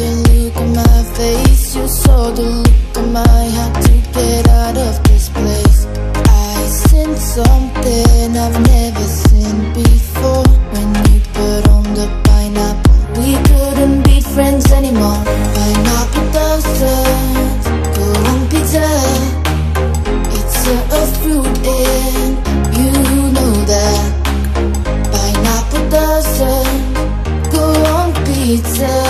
the look at my face. You saw the look in my heart to get out of this place. I sense something I've never seen before. When you put on the pineapple We couldn't be friends anymore. Pineapple toasters Put on pizza. It's a fruit and you know that. Pineapple toasters Go on pizza.